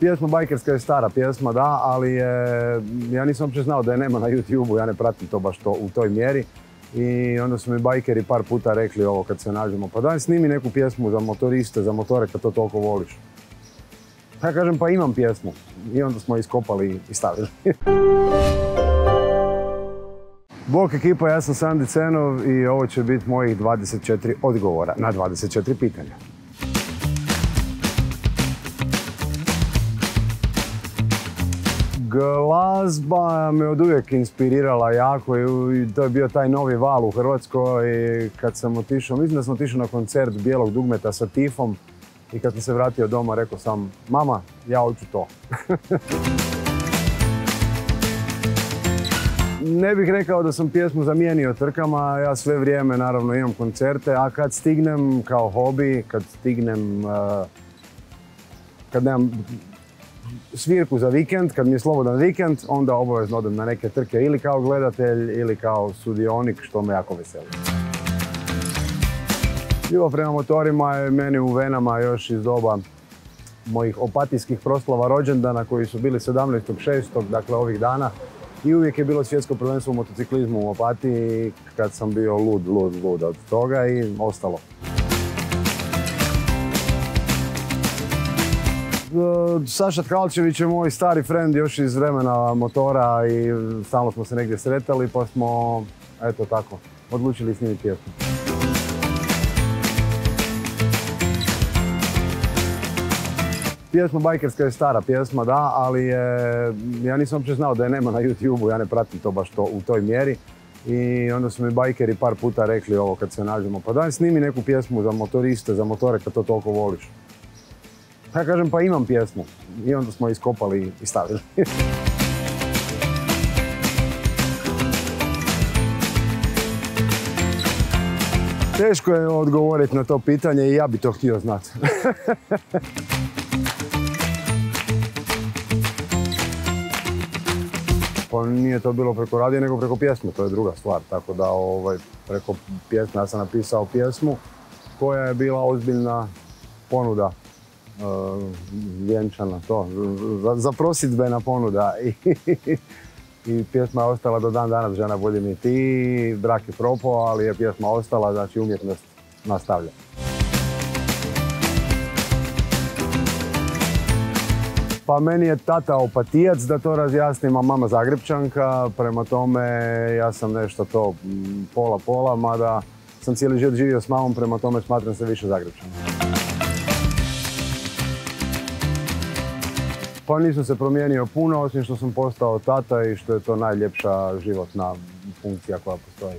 Pjesma Bajkerska je stara pjesma, da, ali je, ja nisam uopće znao da je nema na YouTube-u, ja ne pratim to baš to u toj mjeri. I onda su mi bajkeri par puta rekli ovo kad se nađemo, pa daj snimi neku pjesmu za motoriste, za motore kad to toliko voliš. Ja kažem pa imam pjesmu i onda smo iskopali i stavili. Bok ekipa, ja sam Sandi Cenov i ovo će biti mojih 24 odgovora na 24 pitanja. Glazba me od uvijek inspirirala jako i to je bio taj novi val u Hrvatskoj kad sam otišao, mislim da sam otišao na koncert Bijelog dugmeta sa Tifom i kad sam se vratio doma rekao sam mama, ja hoću to. ne bih rekao da sam pjesmu zamijenio trkama, ja sve vrijeme naravno imam koncerte, a kad stignem kao hobi, kad stignem, uh, kad nemam svirku za vikend, kad mi je slobodan vikend, onda obavezno odem na neke trke ili kao gledatelj ili kao sudionik, što me jako veseli. Ljubav prema motorima je meni u venama još iz doba mojih opatijskih proslava rođendana koji su bili 17.6. dakle ovih dana. I uvijek je bilo svjetsko prvenstvo u motociklizmu u Opatiji kad sam bio lud, lud, lud od toga i ostalo. Saša Tkalčević je moj stari friend još iz vremena motora i stalno smo se negdje sretali pa smo, eto tako, odlučili snimiti pjesmu. Pjesma Bajkerska je stara pjesma, da, ali ja nisam uopće znao da je nema na YouTube-u, ja ne pratim to baš to u toj mjeri. I onda su mi bajkeri par puta rekli ovo kad se nađemo, pa daj snimi neku pjesmu za motoriste, za motore kad to toliko voliš. Ja kažem pa imam pjesmu i onda smo iskopali i stavili. Teško je odgovoriti na to pitanje i ja bi to htio znati. Pa nije to bilo preko radije, nego preko pjesme, to je druga stvar. Tako da ovaj, preko pjesme ja sam napisao pjesmu koja je bila ozbiljna ponuda vjenčana, to, za, prosidbena ponuda. I, pjesma je ostala do dan danas, žena bolje mi ti, brak je propao, ali je pjesma ostala, znači umjetnost nastavlja. Pa meni je tata opatijac, da to razjasnim, a mama Zagrebčanka, prema tome ja sam nešto to pola-pola, mada sam cijeli život živio s mamom, prema tome smatram se više Zagrebčanka. Pa nisam se promijenio puno, osim što sam postao tata i što je to najljepša životna funkcija koja postoji.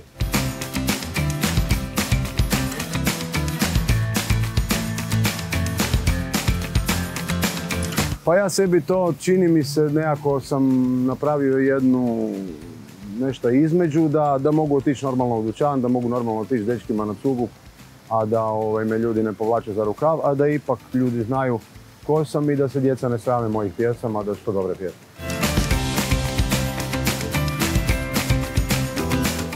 Pa ja sebi to čini mi se nekako sam napravio jednu nešto između da, da mogu otići normalno u dućan, da mogu normalno otići dečkima na cugu, a da ovaj, me ljudi ne povlače za rukav, a da ipak ljudi znaju ko sam i da se djeca ne srame mojih pjesama, da su to dobre pjesme.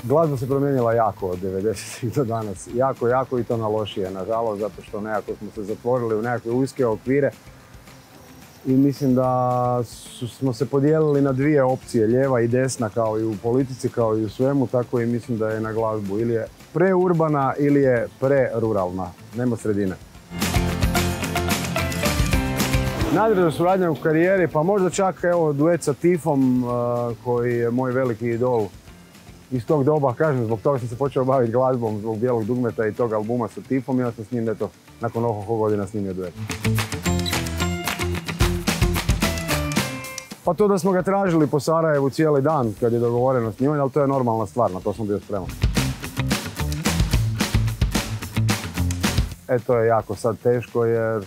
Glazba se promijenila jako od 90-ih do danas. Jako, jako i to na lošije, nažalost, zato što nekako smo se zatvorili u nekakve uske okvire i mislim da smo se podijelili na dvije opcije, lijeva i desna kao i u politici, kao i u svemu, tako i mislim da je na glazbu ili je preurbana ili je preruralna, nema sredine. Nadraža suradnja u karijeri, pa možda čak evo duet sa Tifom koji je moj veliki idol iz tog doba, kažem, zbog toga sam se počeo baviti glazbom, zbog bijelog dugmeta i tog albuma sa Tifom onda sam s njim, eto, nakon ohoho godina snimio duet. Pa to da smo ga tražili po Sarajevu cijeli dan kad je dogovoreno snimanje, ali to je normalna stvar, na to sam bio spreman. E to je jako sad teško jer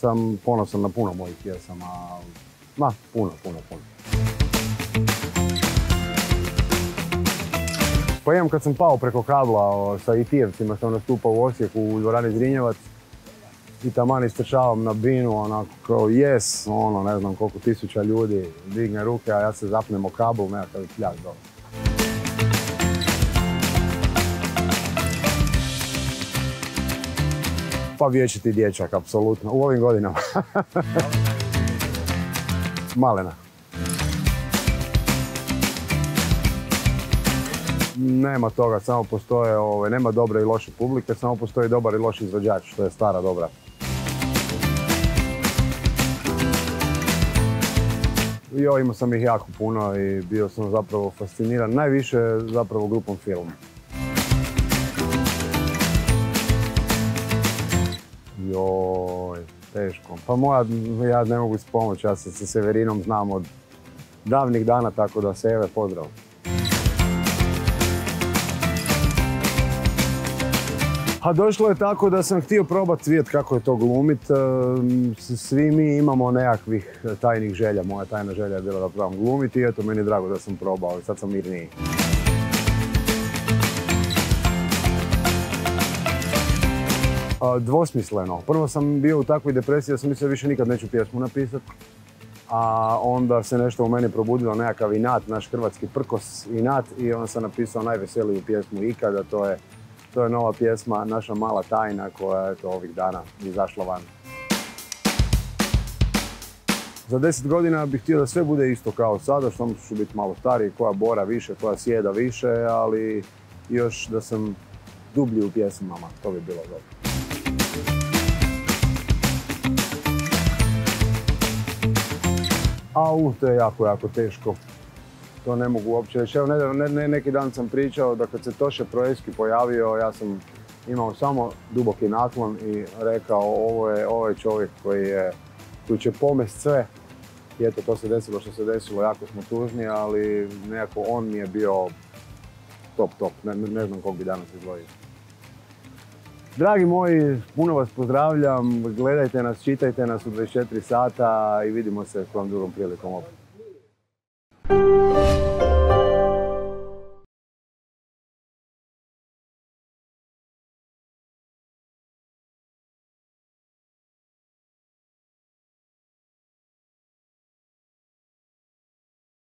sam ponosan na puno mojih pjesama. Ma, puno, puno, puno. Pa imam kad sam pao preko kabla sa IT-evcima, sam nastupao u Osijeku u dvorani Zrinjevac i taman istrčavam na binu, onako kao yes, ono, ne znam koliko tisuća ljudi digne ruke, a ja se zapnem o kablu, nekakav pljak dole. Pa vječiti dječak, apsolutno, u ovim godinama. Malena. Nema toga, samo postoje, ovaj, nema dobre i loše publike, samo postoji dobar i loš izvođač, što je stara dobra. Imao sam ih jako puno i bio sam zapravo fasciniran, najviše zapravo grupom film. Joj, teško. Pa moja, ja ne mogu pomoći, ja se sa Severinom znam od davnih dana, tako da Seve, pozdrav. A došlo je tako da sam htio probati vidjeti kako je to glumit. E, svi mi imamo nekakvih tajnih želja. Moja tajna želja je bila da probam glumiti i eto, meni je drago da sam probao i sad sam mirniji. Dvosmisleno. Prvo sam bio u takvoj depresiji da sam mislio više nikad neću pjesmu napisati. A onda se nešto u meni probudilo, nekakav inat, naš hrvatski prkos inat i onda sam napisao najveseliju pjesmu ikada, to je to je nova pjesma, naša mala tajna koja je to ovih dana izašla van. Za deset godina bih htio da sve bude isto kao sada, što ću biti malo stariji, koja bora više, koja sjeda više, ali još da sam dublji u pjesmama, to bi bilo dobro. Au, to je jako, jako teško to ne mogu uopće reći. Evo, ne, neki dan sam pričao da kad se Toše Proeski pojavio, ja sam imao samo duboki naklon i rekao ovo je, ovo je čovjek koji, je, koji će pomest sve. I eto, to se desilo što se desilo, jako smo tužni, ali nekako on mi je bio top, top. Ne, ne znam kog bi danas izvojio. Dragi moji, puno vas pozdravljam, gledajte nas, čitajte nas u 24 sata i vidimo se s vam drugom prilikom opet.